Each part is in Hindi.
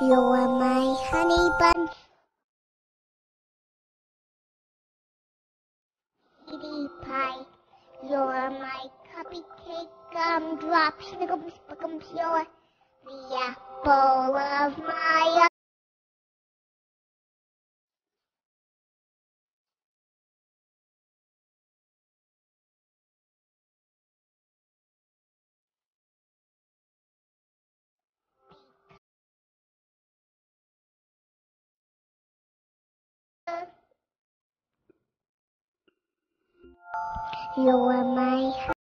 You're my honey bun. Sweetie pie. You're my cupcake gumdrop. Sniggums, buggums, you're the apple of my You are my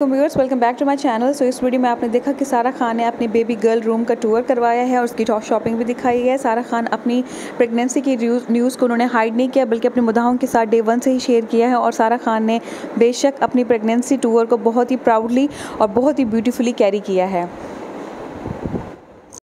तो viewers welcome back to my channel so इस वीडियो में आपने देखा कि सारा खान ने अपनी बेबी गर्ल रूम का टूर करवाया है और उसकी टॉप शॉपिंग भी दिखाई है। सारा खान अपनी प्रेगनेंसी की न्यूज़ को उन्होंने हाइड नहीं किया, बल्कि अपने मुदाओं के साथ डे वन से ही शेयर किया है और सारा खान ने बेशक अपनी प्रेगनेंसी टूर को बहुत ही प्राउडली और बहुत ही ब्यूटीफुली कैरी किया है।